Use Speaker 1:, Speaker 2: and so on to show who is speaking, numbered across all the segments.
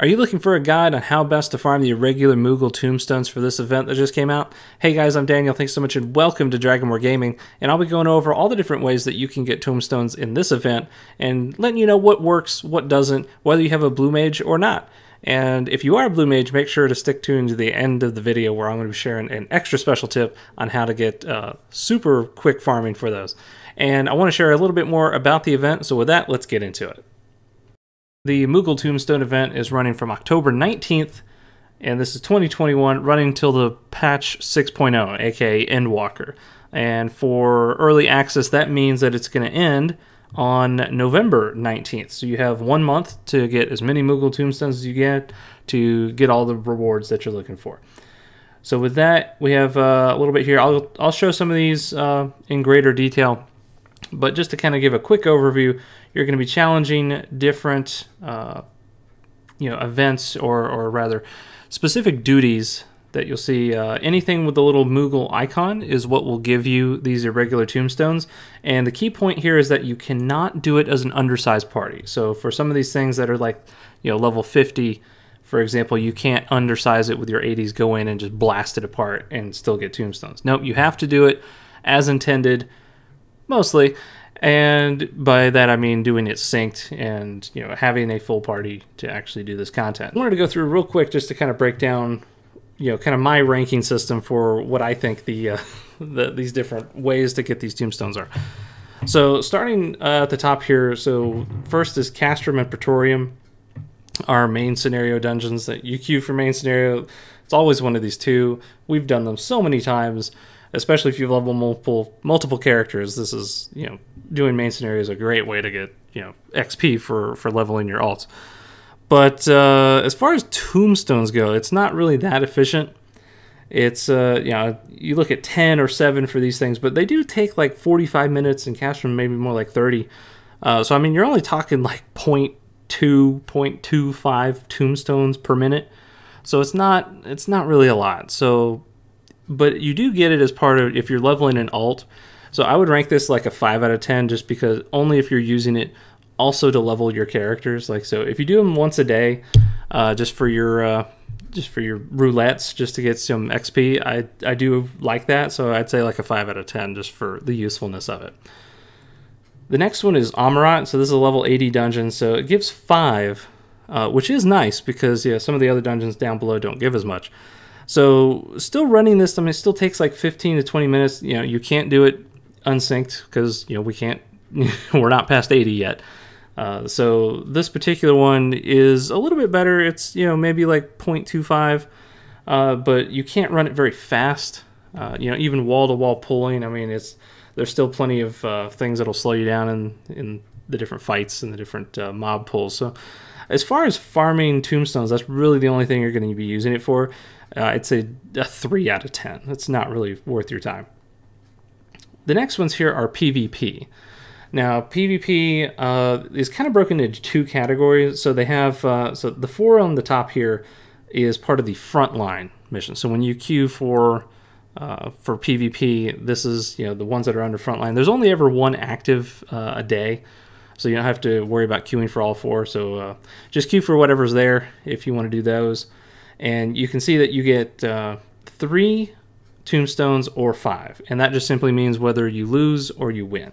Speaker 1: Are you looking for a guide on how best to farm the irregular Moogle tombstones for this event that just came out? Hey guys, I'm Daniel. Thanks so much and welcome to Dragonmore Gaming. And I'll be going over all the different ways that you can get tombstones in this event and letting you know what works, what doesn't, whether you have a blue mage or not. And if you are a blue mage, make sure to stick tuned to the end of the video where I'm going to be sharing an extra special tip on how to get uh, super quick farming for those. And I want to share a little bit more about the event. So with that, let's get into it. The Moogle Tombstone event is running from October 19th, and this is 2021, running till the patch 6.0, aka Endwalker. And for early access, that means that it's going to end on November 19th. So you have one month to get as many Moogle Tombstones as you get to get all the rewards that you're looking for. So with that, we have uh, a little bit here. I'll, I'll show some of these uh, in greater detail but just to kind of give a quick overview, you're going to be challenging different, uh, you know, events or, or rather specific duties that you'll see. Uh, anything with the little Moogle icon is what will give you these irregular tombstones. And the key point here is that you cannot do it as an undersized party. So for some of these things that are like, you know, level 50, for example, you can't undersize it with your 80s, go in and just blast it apart and still get tombstones. Nope, you have to do it as intended mostly. And by that I mean doing it synced and you know having a full party to actually do this content. I wanted to go through real quick just to kind of break down you know kind of my ranking system for what I think the, uh, the these different ways to get these tombstones are. So starting uh, at the top here, so first is Castrum and Praetorium, our main scenario dungeons that you queue for main scenario. It's always one of these two. We've done them so many times especially if you've level multiple multiple characters. This is you know doing main scenario is a great way to get you know XP for for leveling your alts. But uh, as far as tombstones go, it's not really that efficient. It's uh, you know you look at ten or seven for these things, but they do take like forty five minutes, and Castrum maybe more like thirty. Uh, so I mean, you're only talking like 0.2, 0.25 tombstones per minute. So it's not it's not really a lot. So but you do get it as part of if you're leveling an alt. So I would rank this like a 5 out of 10 just because only if you're using it also to level your characters. Like so if you do them once a day uh, just for your uh, just for your roulettes just to get some XP, I I do like that. So I'd say like a 5 out of 10 just for the usefulness of it. The next one is Amaurot. So this is a level 80 dungeon. So it gives 5, uh, which is nice because yeah, some of the other dungeons down below don't give as much. So still running this, I mean, it still takes like 15 to 20 minutes. You know, you can't do it unsynced because, you know, we can't, we're not past 80 yet. Uh, so this particular one is a little bit better. It's, you know, maybe like 0.25, uh, but you can't run it very fast. Uh, you know, even wall-to-wall pulling, I mean, it's there's still plenty of uh, things that'll slow you down in, in the different fights and the different uh, mob pulls. So as far as farming tombstones, that's really the only thing you're going to be using it for. Uh, I'd say a 3 out of 10. That's not really worth your time. The next ones here are PvP. Now, PvP uh, is kind of broken into two categories. So they have, uh, so the four on the top here is part of the frontline mission. So when you queue for uh, for PvP, this is you know the ones that are under frontline. There's only ever one active uh, a day, so you don't have to worry about queuing for all four. So uh, just queue for whatever's there if you want to do those. And you can see that you get uh, three tombstones or five. And that just simply means whether you lose or you win.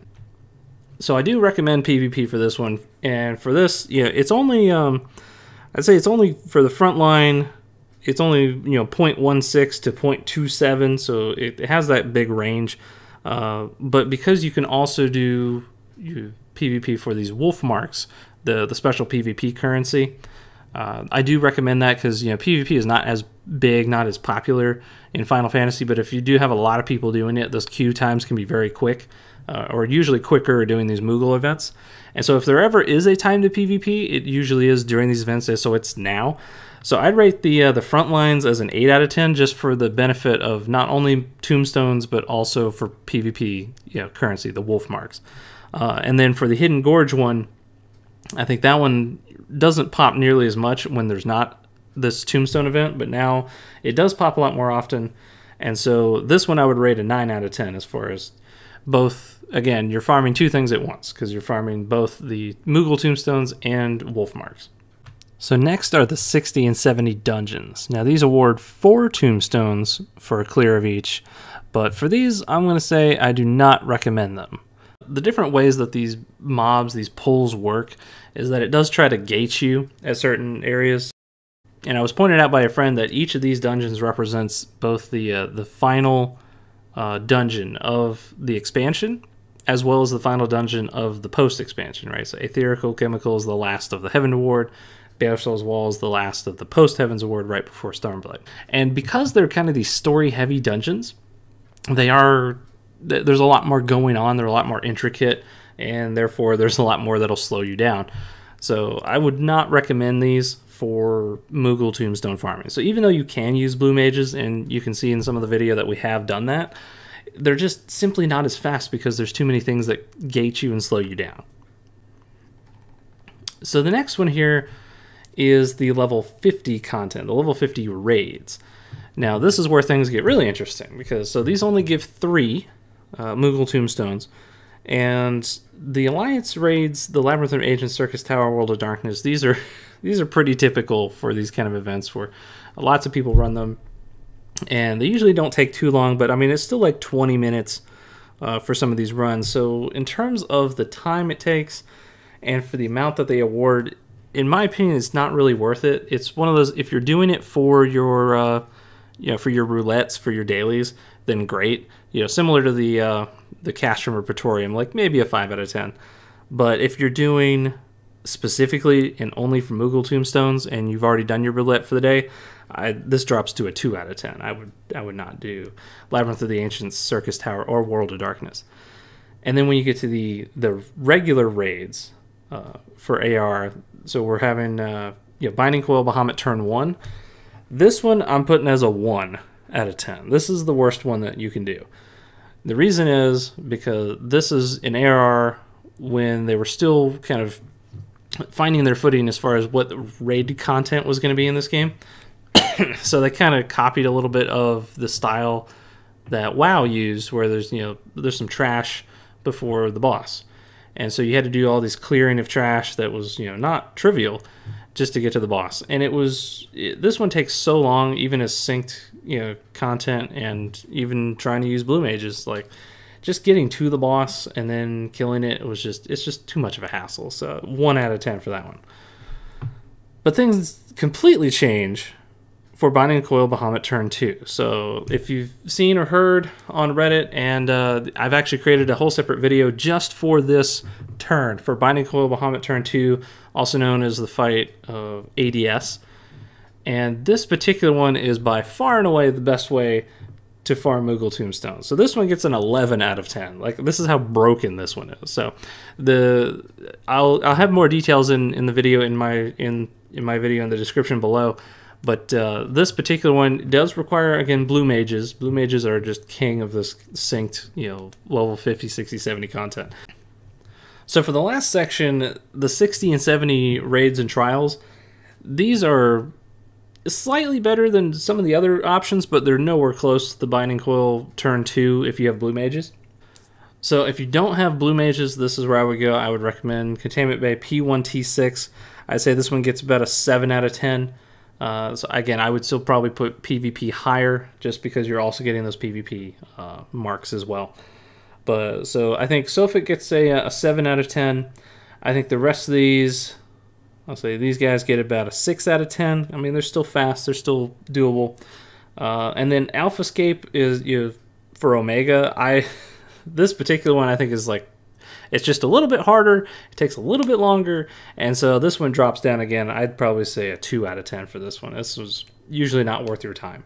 Speaker 1: So I do recommend PvP for this one. And for this, yeah, it's only, um, I'd say it's only for the front line. It's only, you know, 0.16 to 0.27. So it, it has that big range. Uh, but because you can also do you, PvP for these wolf marks, the, the special PvP currency, uh, I do recommend that because you know PvP is not as big, not as popular in Final Fantasy, but if you do have a lot of people doing it, those queue times can be very quick, uh, or usually quicker doing these Moogle events. And so if there ever is a time to PvP, it usually is during these events, so it's now. So I'd rate the uh, the front lines as an 8 out of 10 just for the benefit of not only tombstones but also for PvP you know, currency, the wolf marks. Uh, and then for the Hidden Gorge one, I think that one doesn't pop nearly as much when there's not this tombstone event, but now it does pop a lot more often. And so this one I would rate a 9 out of 10 as far as both, again, you're farming two things at once because you're farming both the Moogle tombstones and wolf marks. So next are the 60 and 70 dungeons. Now these award four tombstones for a clear of each, but for these I'm going to say I do not recommend them. The different ways that these mobs, these pulls work is that it does try to gate you at certain areas. And I was pointed out by a friend that each of these dungeons represents both the uh, the final uh, dungeon of the expansion as well as the final dungeon of the post expansion, right? So Aetherical Chemicals, the last of the Heaven Award, Baelsar's Wall is the last of the post Heavensward right before Stormblood. And because they're kind of these story heavy dungeons, they are there's a lot more going on, they're a lot more intricate, and therefore there's a lot more that'll slow you down. So I would not recommend these for Moogle Tombstone farming. So even though you can use blue mages, and you can see in some of the video that we have done that, they're just simply not as fast because there's too many things that gate you and slow you down. So the next one here is the level 50 content, the level 50 raids. Now, this is where things get really interesting because so these only give three uh, tombstones, and the Alliance raids, the Labyrinth of Ancient Syrcus Tower, World of Darkness. These are these are pretty typical for these kind of events where lots of people run them, and they usually don't take too long. But I mean, it's still like 20 minutes uh, for some of these runs. So in terms of the time it takes, and for the amount that they award, in my opinion, it's not really worth it. It's one of those if you're doing it for your, uh, you know, for your roulettes for your dailies, then great. You know, similar to the uh, the Castrum or Praetorium, like maybe a five out of ten. But if you're doing specifically and only for Moogle tombstones, and you've already done your roulette for the day, I, this drops to a two out of ten. I would I would not do Labyrinth of the Ancients, Syrcus Tower, or World of Darkness. And then when you get to the the regular raids uh, for AR, so we're having uh, yeah, Binding Coil Bahamut turn one. This one I'm putting as a one out of ten. This is the worst one that you can do. The reason is because this is an AR when they were still kind of finding their footing as far as what the raid content was going to be in this game. so they kind of copied a little bit of the style that WoW used, where there's you know there's some trash before the boss and so you had to do all this clearing of trash that was you know not trivial just to get to the boss. And it was it, this one takes so long even as synced you know content and even trying to use blue mages like just getting to the boss and then killing it was just it's just too much of a hassle. So one out of ten for that one. But things completely change for Binding Coil Bahamut Turn 2. So if you've seen or heard on Reddit, and uh, I've actually created a whole separate video just for this turn, for Binding Coil Bahamut Turn 2, also known as the fight of ADS. And this particular one is by far and away the best way to farm Moogle Tombstone. So this one gets an 11 out of 10. Like this is how broken this one is. So the I'll I'll have more details in in the video in my in in my video in the description below but uh, this particular one does require, again, blue mages. Blue mages are just king of this synced, you know, level 50, 60, 70 content. So for the last section, the 60 and 70 raids and trials, these are slightly better than some of the other options, but they're nowhere close to the Binding Coil turn 2 if you have blue mages. So if you don't have blue mages, this is where I would go. I would recommend Containment Bay P1T6. I'd say this one gets about a 7 out of 10. Uh, so again, I would still probably put PvP higher just because you're also getting those PvP uh, marks as well. But so I think Sophic gets a, a seven out of ten. I think the rest of these, I'll say these guys get about a six out of ten. I mean, they're still fast, they're still doable. Uh, and then Alpha Alphascape is you know, for Omega. I this particular one I think is like it's just a little bit harder. It takes a little bit longer, and so this one drops down again. I'd probably say a two out of ten for this one. This was usually not worth your time,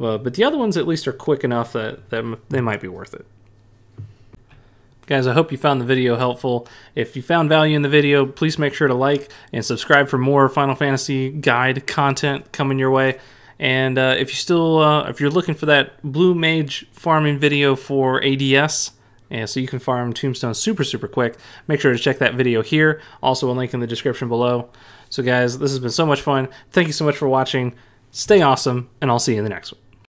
Speaker 1: uh, but the other ones at least are quick enough that, that they might be worth it. Guys, I hope you found the video helpful. If you found value in the video, please make sure to like and subscribe for more Final Fantasy guide content coming your way. And uh, if you still, uh, if you're looking for that Blue Mage farming video for ADS, and so you can farm tombstones super, super quick. Make sure to check that video here. Also a link in the description below. So guys, this has been so much fun. Thank you so much for watching. Stay awesome, and I'll see you in the next one.